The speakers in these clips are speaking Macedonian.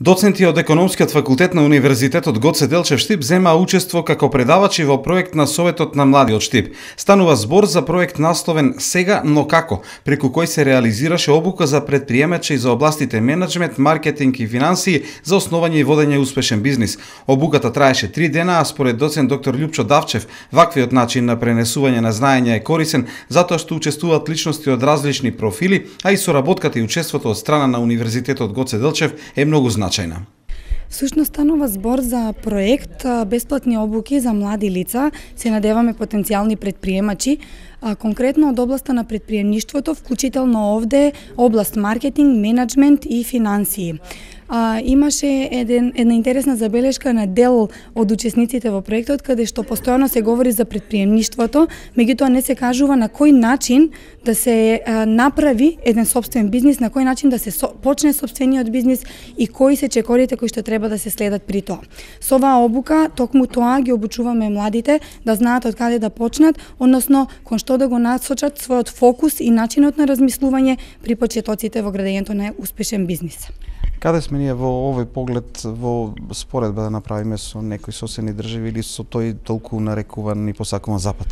Доценти од економскиот факултет на Универзитетот Гоце Делчев Штип зема учество како предавачи во проект на Советот на младиот Штип. Станува збор за проект насловен Сега, но како, преку кој се реализираше обука за предприемачи за областите менеджмент, маркетинг и финансии за основање и водење успешен бизнис. Обуката траеше три дена, а според доцент доктор Лјупчо Давчев, ваквиот начин на пренесување на знаење е корисен затоа што учествуваат личности од различни профили, а и соработката и учеството од страна на Универзитетот Гоце Делчев е многу значајно значајна. Всушност станува збор за проект бесплатни обуки за млади лица, се надеваме потенцијални предприемачи, а, конкретно од областа на предприемништвото, вклучително овде област маркетинг, менеджмент и финансии а, имаше еден, една интересна забелешка на дел од учесниците во проектот, каде што постојано се говори за предприемништвото, меѓутоа не се кажува на кој начин да се а, направи еден собствен бизнис, на кој начин да се со, почне собствениот бизнис и кои се чекорите кои што треба да се следат при тоа. Со оваа обука, токму тоа ги обучуваме младите да знаат од каде да почнат, односно кон што да го насочат својот фокус и начинот на размислување при почетоците во градењето на успешен бизнис. Каде сме ние во овој поглед во споредба да направиме со некои соседни држави или со тој толку нарекуван и посакуван Запад?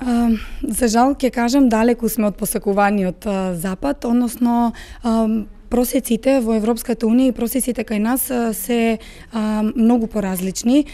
А, за жал ќе кажам далеку сме од посакуваниот а, Запад, односно а, просеците во Европската Унија и просеците кај нас се а, многу поразлични.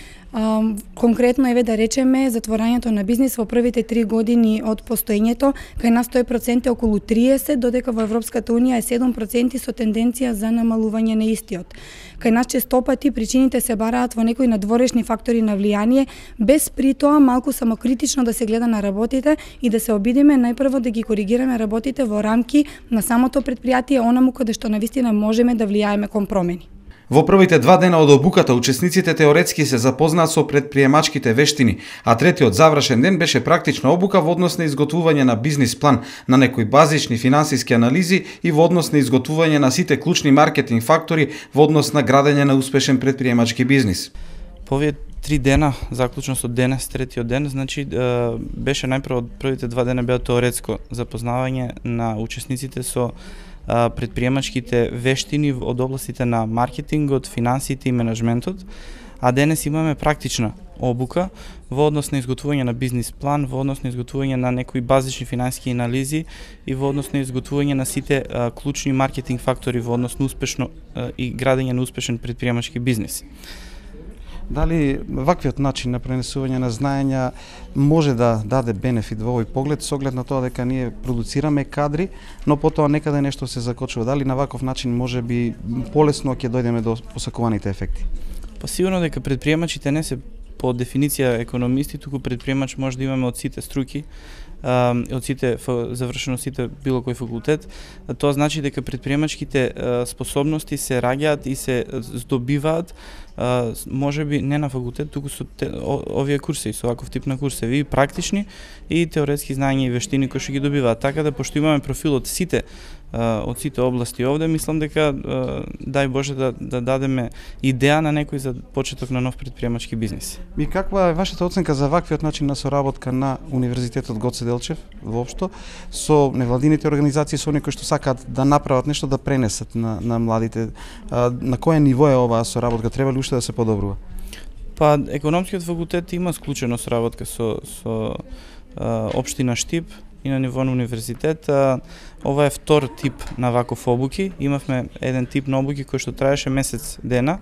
Конкретно еве да речеме затворањето на бизнис во првите три години од постоењето, кај нас тој процент е околу 30, додека во Европската Унија е 7% со тенденција за намалување на истиот. Кај нас честопати причините се бараат во некои надворешни фактори на влијание, без при тоа малку самокритично да се гледа на работите и да се обидиме најпрво да ги коригираме работите во рамки на самото предпријатие, онаму каде што навистина можеме да влијаеме кон промени. Во првите два дена од обуката, учесниците теоретски се запознаат со предприемачките вештини, а третиот завршен ден беше практична обука во однос на изготвување на бизнис план, на некои базични финансиски анализи и во однос на изготвување на сите клучни маркетинг фактори во однос на градење на успешен предприемачки бизнис. По овие три дена, заклучно со денес, третиот ден, значи беше најпрво од првите два дена беа теоретско запознавање на учесниците со предприемачките вештини од областите на маркетингот, финансите и менеджментот, а денес имаме практична обука во однос на изготвување на бизнис план, во однос на изготвување на некои базични финансиски анализи и во однос на изготвување на сите а, клучни маркетинг фактори во однос на успешно а, и градење на успешен предприемачки бизнис. Дали ваквиот начин на пренесување на знаења може да даде бенефит во овој поглед, со оглед на тоа дека ние продуцираме кадри, но потоа некаде нешто се закочува. Дали на ваков начин може би полесно ќе дојдеме до посакуваните ефекти? Па сигурно дека предприемачите не се по дефиниција економисти, туку предприемач може да имаме од сите струки, од сите завршено сите било кој факултет, тоа значи дека предприемачките способности се раѓаат и се здобиваат може би не на факултет, туку со те, овие курси, со ваков тип на курсеви, и практични и теоретски знаења и вештини кои што ги добиваат. Така да пошто имаме профил од сите од сите области овде, мислам дека дај Боже да, да дадеме идеја на некој за почеток на нов предприемачки бизнис. И каква е вашата оценка за ваквиот начин на соработка на Универзитетот Гоце Делчев воопшто со невладините организации, со некои што сакаат да направат нешто да пренесат на, на младите? На кое ниво е оваа соработка? Треба ли уште да се подобрува? Па, економскиот факултет има склучено сработка со, со а, Обштина Штип, и на ниво на универзитет. Ова е втор тип на ваков обуки. Имавме еден тип на обуки кој што траеше месец дена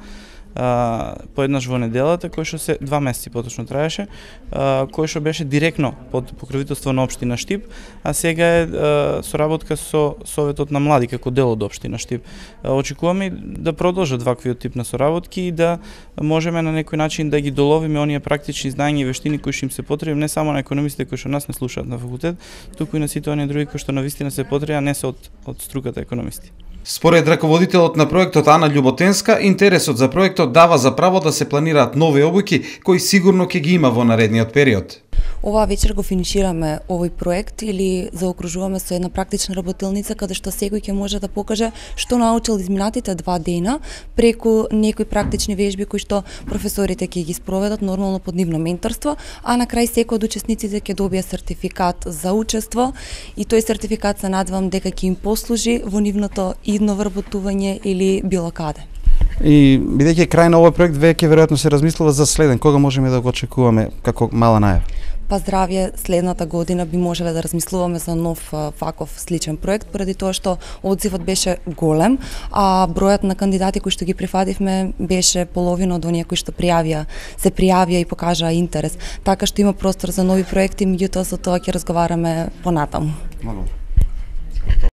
а, поеднаш во неделата, кој што се два месеци поточно траеше, а, кој што беше директно под покровителство на општина Штип, а сега е а, соработка со Советот на млади како дел од општина Штип. А, очекуваме да продолжат ваквиот тип на соработки и да можеме на некој начин да ги доловиме оние практични знаења и вештини кои што им се потребни, не само на економистите кои што нас не слушаат на факултет, туку и на сите оние други кои што на вистина се потребни, а не се од од струката економисти. Според раководителот на проектот Ана Љуботенска, интересот за проектот дава за право да се планираат нови обуки кои сигурно ќе ги има во наредниот период. Оваа вечер го финишираме овој проект или заокружуваме со една практична работилница каде што секој ќе може да покаже што научил изминатите два дена преку некои практични вежби кои што професорите ќе ги спроведат нормално под нивно менторство, а на крај секој од учесниците ќе добие сертификат за учество и тој сертификат се надевам дека ќе им послужи во нивното идно вработување или било каде. И бидејќи крај на овој проект, веќе веројатно се размислува за следен. Кога можеме да го очекуваме како мала најава? Па здравје, следната година би можеле да размислуваме за нов ваков сличен проект, поради тоа што одзивот беше голем, а бројот на кандидати кои што ги прифативме беше половина од оние кои што пријавија, се пријавија и покажаа интерес. Така што има простор за нови проекти, меѓутоа за тоа ќе разговараме понатаму.